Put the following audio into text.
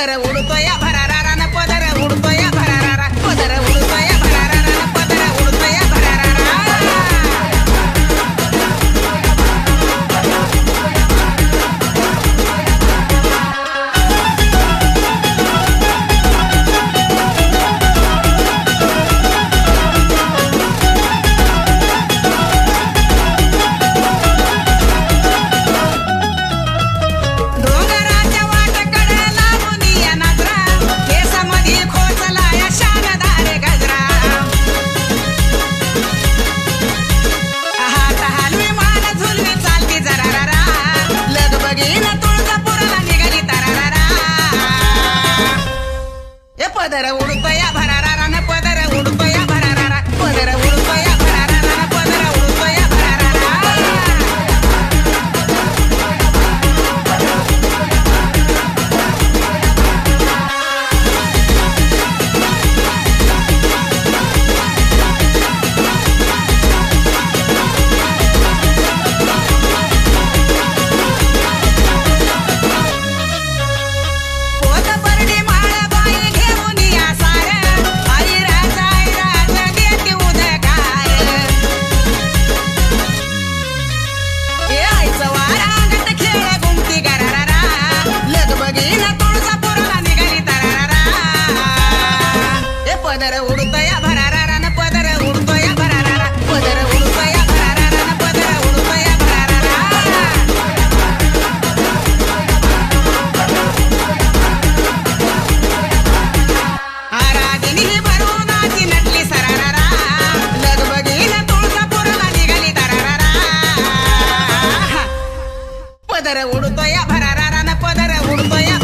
ಅದರ ಉಡುತೊಯ ಭರ पदर उडतया भरारान पदर पदर उडतया भरारान पदर उडतया भरारा आराधिनी भरवनाची नटली सरारारा लगबगीन तुळजापूरला निघाली पदर उडतया